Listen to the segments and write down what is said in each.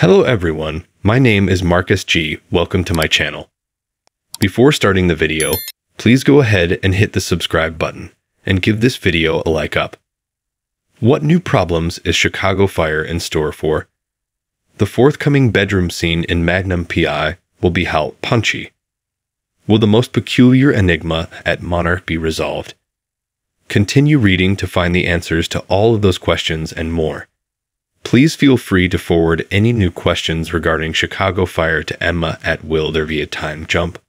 Hello everyone, my name is Marcus G. Welcome to my channel. Before starting the video, please go ahead and hit the subscribe button and give this video a like up. What new problems is Chicago Fire in store for? The forthcoming bedroom scene in Magnum PI will be how punchy. Will the most peculiar enigma at Monarch be resolved? Continue reading to find the answers to all of those questions and more. Please feel free to forward any new questions regarding Chicago Fire to Emma at Will There Time Jump?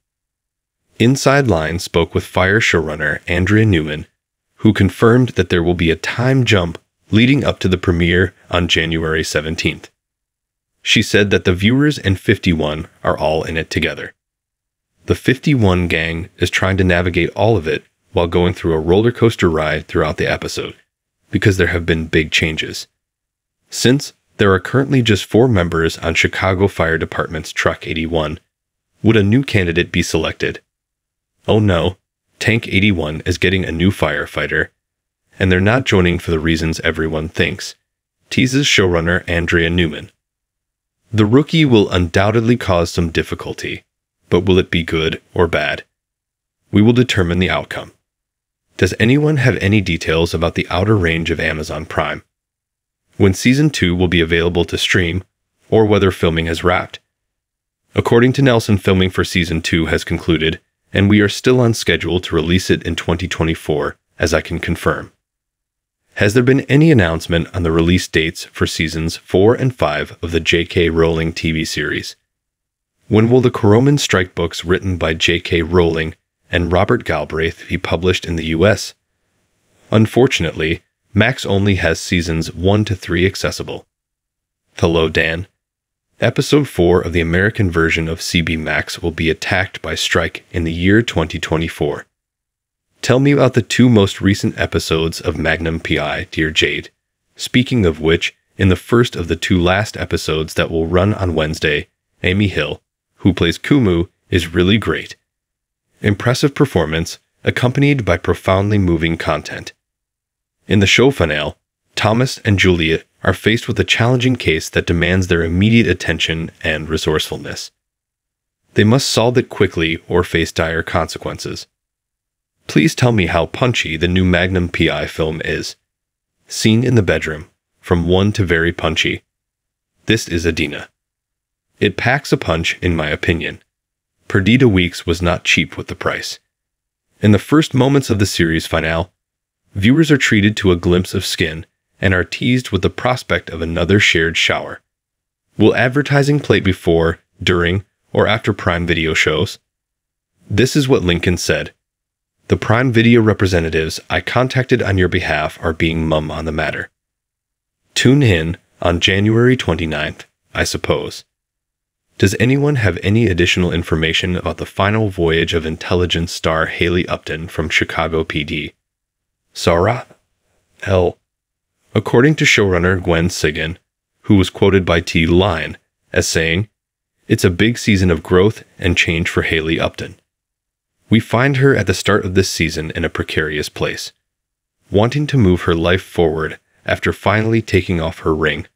Inside Line spoke with Fire showrunner Andrea Newman, who confirmed that there will be a time jump leading up to the premiere on January 17th. She said that the viewers and 51 are all in it together. The 51 gang is trying to navigate all of it while going through a roller coaster ride throughout the episode, because there have been big changes. Since there are currently just four members on Chicago Fire Department's Truck 81, would a new candidate be selected? Oh no, Tank 81 is getting a new firefighter, and they're not joining for the reasons everyone thinks, teases showrunner Andrea Newman. The rookie will undoubtedly cause some difficulty, but will it be good or bad? We will determine the outcome. Does anyone have any details about the outer range of Amazon Prime? When season 2 will be available to stream, or whether filming has wrapped. According to Nelson, filming for season 2 has concluded, and we are still on schedule to release it in 2024, as I can confirm. Has there been any announcement on the release dates for seasons 4 and 5 of the J.K. Rowling TV series? When will the Cormoran Strike books written by J.K. Rowling and Robert Galbraith be published in the US? Unfortunately, Max only has seasons 1 to 3 accessible. Hello, Dan. Episode 4 of the American version of CB Max will be attacked by strike in the year 2024. Tell me about the two most recent episodes of Magnum PI, Dear Jade. Speaking of which, in the first of the two last episodes that will run on Wednesday, Amy Hill, who plays Kumu, is really great. Impressive performance, accompanied by profoundly moving content. In the show finale, Thomas and Juliet are faced with a challenging case that demands their immediate attention and resourcefulness. They must solve it quickly or face dire consequences. Please tell me how punchy the new Magnum PI film is. Scene in the bedroom, from one to very punchy. This is Adina. It packs a punch, in my opinion. Perdita Weeks was not cheap with the price. In the first moments of the series finale, viewers are treated to a glimpse of skin and are teased with the prospect of another shared shower. Will advertising play before, during, or after Prime Video shows? This is what Lincoln said. The Prime Video representatives I contacted on your behalf are being mum on the matter. Tune in on January 29th, I suppose. Does anyone have any additional information about the final voyage of intelligence star Hailey Upton from Chicago PD? Sarah L. According to showrunner Gwen Sigan, who was quoted by T. Line as saying, It's a big season of growth and change for Hailey Upton. We find her at the start of this season in a precarious place, wanting to move her life forward after finally taking off her ring,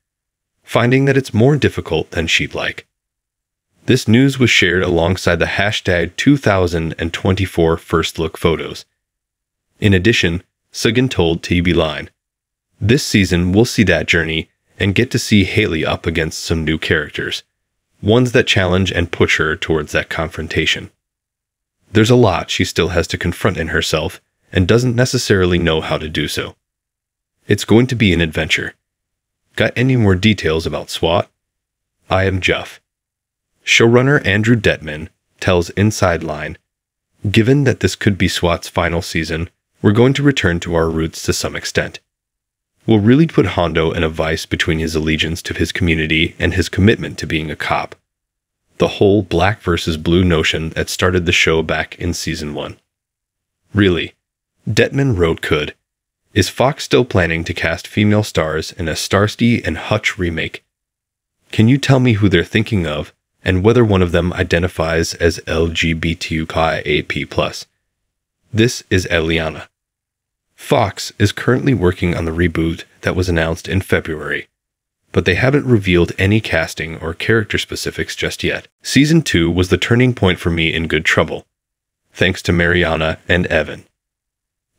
finding that it's more difficult than she'd like. This news was shared alongside the hashtag 2024 First Look photos. In addition, Sigan told TV Line. This season, we'll see that journey and get to see Hailey up against some new characters, ones that challenge and push her towards that confrontation. There's a lot she still has to confront in herself and doesn't necessarily know how to do so. It's going to be an adventure. Got any more details about SWAT? I am Jeff. Showrunner Andrew Dettmann tells Inside Line Given that this could be SWAT's final season, we're going to return to our roots to some extent. We'll really put Hondo in a vice between his allegiance to his community and his commitment to being a cop. The whole black versus blue notion that started the show back in season 1. Really, Dettmann wrote could. Is Fox still planning to cast female stars in a Starsky and Hutch remake? Can you tell me who they're thinking of and whether one of them identifies as LGBTQIAP+. This is Eliana. Fox is currently working on the reboot that was announced in February. but they haven't revealed any casting or character specifics just yet. Season 2 was the turning point for me in Good Trouble, thanks to Mariana and Evan.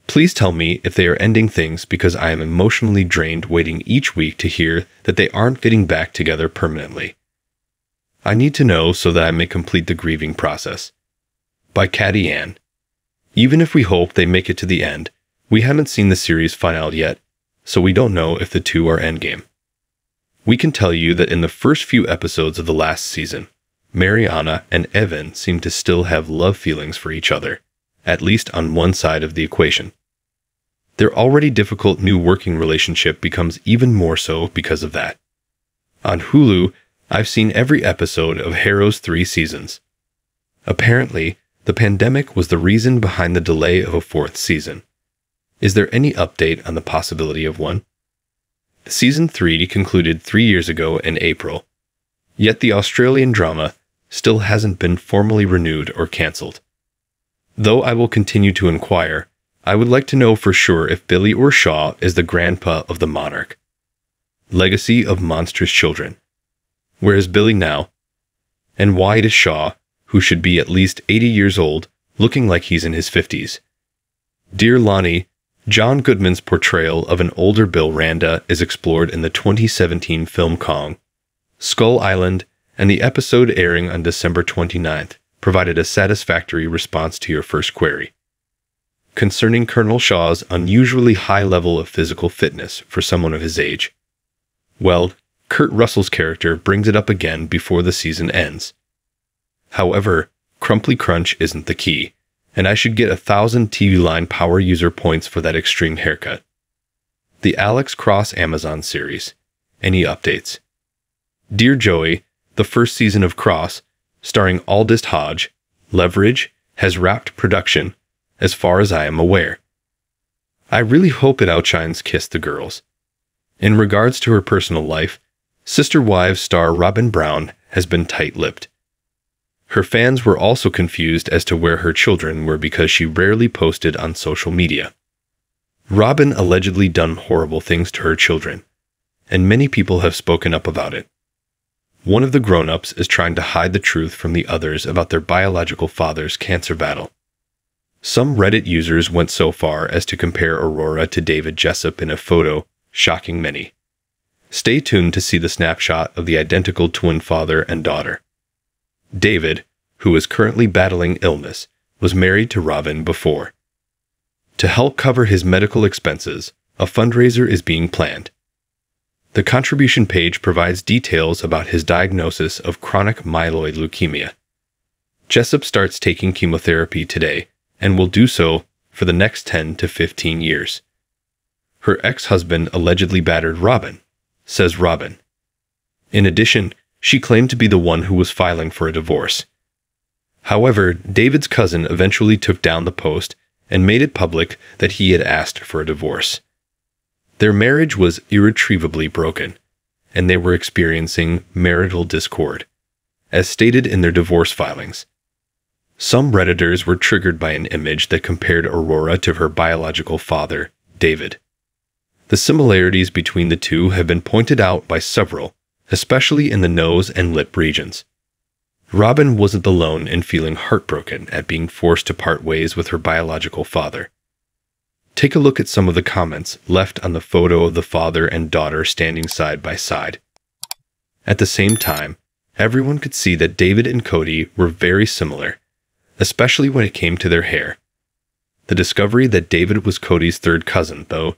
Please tell me if they are ending things because I am emotionally drained waiting each week to hear that they aren't getting back together permanently. I need to know so that I may complete the grieving process. By Caddy Ann. Even if we hope they make it to the end, we haven't seen the series finale yet, so we don't know if the two are endgame. We can tell you that in the first few episodes of the last season, Mariana and Evan seem to still have love feelings for each other, at least on one side of the equation. Their already difficult new working relationship becomes even more so because of that. On Hulu, I've seen every episode of Harrow's three seasons. Apparently, the pandemic was the reason behind the delay of a fourth season. Is there any update on the possibility of one? Season 3 concluded three years ago in April, yet the Australian drama still hasn't been formally renewed or cancelled. Though I will continue to inquire, I would like to know for sure if Billy or Shaw is the grandpa of the monarch. Legacy of Monstrous Children. Where is Billy now? And why does Shaw, who should be at least 80 years old, looking like he's in his 50s? Dear Lonnie, John Goodman's portrayal of an older Bill Randa is explored in the 2017 film Kong. Skull Island and the episode airing on December 29th provided a satisfactory response to your first query. Concerning Colonel Shaw's unusually high level of physical fitness for someone of his age. Well, Kurt Russell's character brings it up again before the season ends. However, Crumply Crunch isn't the key and I should get a thousand TV line power user points for that extreme haircut. The Alex Cross Amazon series. Any updates? Dear Joey, the first season of Cross, starring Aldis Hodge, Leverage, has wrapped production, as far as I am aware. I really hope it outshines Kiss the Girls. In regards to her personal life, Sister Wives star Robyn Brown has been tight lipped. Her fans were also confused as to where her children were because she rarely posted on social media. Robyn allegedly done horrible things to her children, and many people have spoken up about it. One of the grown ups is trying to hide the truth from the others about their biological father's cancer battle. Some Reddit users went so far as to compare Aurora to David Jessop in a photo, shocking many. Stay tuned to see the snapshot of the identical twin father and daughter. David, who is currently battling illness, was married to Robyn before. To help cover his medical expenses, a fundraiser is being planned. The contribution page provides details about his diagnosis of chronic myeloid leukemia. Jessop starts taking chemotherapy today and will do so for the next 10 to 15 years. Her ex husband allegedly battered Robyn, says Robyn. In addition, she claimed to be the one who was filing for a divorce. However, David's cousin eventually took down the post and made it public that he had asked for a divorce. Their marriage was irretrievably broken, and they were experiencing marital discord, as stated in their divorce filings. Some Redditors were triggered by an image that compared Aurora to her biological father, David. The similarities between the two have been pointed out by several, especially in the nose and lip regions. Robyn wasn't alone in feeling heartbroken at being forced to part ways with her biological father. Take a look at some of the comments left on the photo of the father and daughter standing side by side. At the same time, everyone could see that David and Kody were very similar, especially when it came to their hair. The discovery that David was Kody's third cousin, though,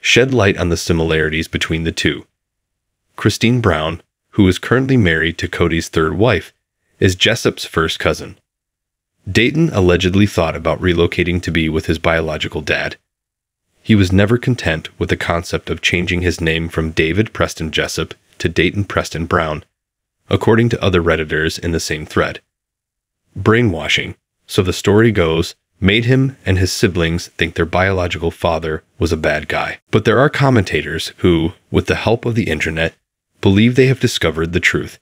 shed light on the similarities between the two. Christine Brown, who is currently married to Kody's third wife, is Jessop's first cousin. Dayton allegedly thought about relocating to be with his biological dad. He was never content with the concept of changing his name from David Preston Jessop to Dayton Preston Brown, according to other Redditors in the same thread. Brainwashing, so the story goes, made him and his siblings think their biological father was a bad guy. But there are commentators who, with the help of the internet, believe they have discovered the truth.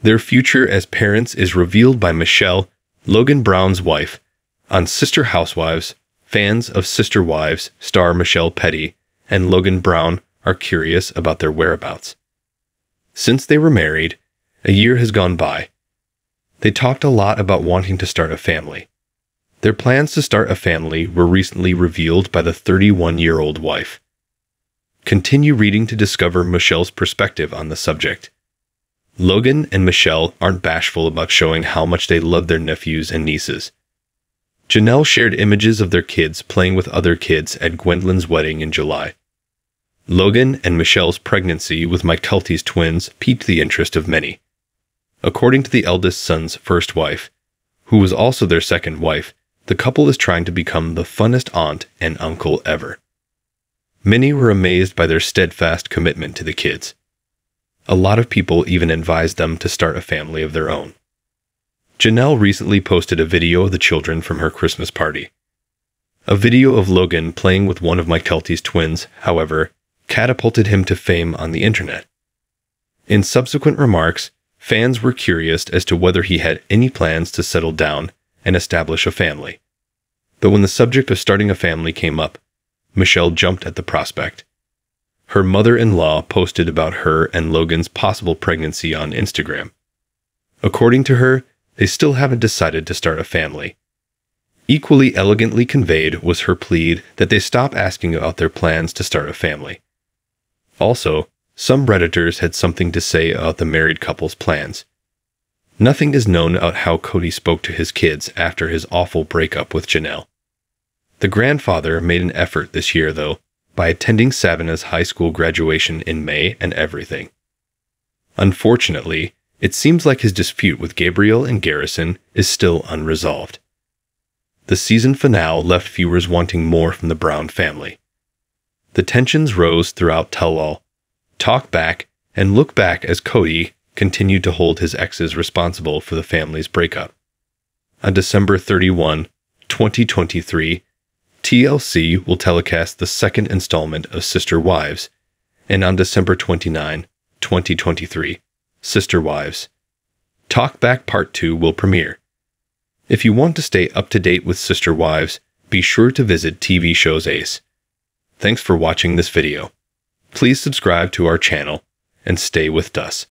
Their future as parents is revealed by Michelle, Logan Brown's wife, on Sister Housewives. Fans of Sister Wives star Michelle Petty and Logan Brown are curious about their whereabouts. Since they were married, a year has gone by. They talked a lot about wanting to start a family. Their plans to start a family were recently revealed by the 31 year old wife. Continue reading to discover Michelle's perspective on the subject. Logan and Michelle aren't bashful about showing how much they love their nephews and nieces. Janelle shared images of their kids playing with other kids at Gwendolyn's wedding in July. Logan and Michelle's pregnancy with Mykelti's twins piqued the interest of many. According to the eldest son's first wife, who was also their second wife, the couple is trying to become the funnest aunt and uncle ever. Many were amazed by their steadfast commitment to the kids. A lot of people even advised them to start a family of their own. Janelle recently posted a video of the children from her Christmas party. A video of Logan playing with one of Mykelti's twins, however, catapulted him to fame on the internet. In subsequent remarks, fans were curious as to whether he had any plans to settle down and establish a family. But when the subject of starting a family came up, Michelle jumped at the prospect. Her mother in law posted about her and Logan's possible pregnancy on Instagram. According to her, they still haven't decided to start a family. Equally elegantly conveyed was her plea that they stop asking about their plans to start a family. Also, some Redditors had something to say about the married couple's plans. Nothing is known about how Kody spoke to his kids after his awful breakup with Janelle. The grandfather made an effort this year, though, by attending Savannah's high school graduation in May and everything. Unfortunately, it seems like his dispute with Gabriel and Garrison is still unresolved. The season finale left viewers wanting more from the Brown family. The tensions rose throughout Tell All, Talk Back, and Look Back as Kody continued to hold his exes responsible for the family's breakup. On December 31, 2023, TLC will telecast the second installment of Sister Wives, and on December 29, 2023, Sister Wives. Talkback Part 2 will premiere. If you want to stay up to date with Sister Wives, be sure to visit TV Shows Ace. Thanks for watching this video. Please subscribe to our channel and stay with us.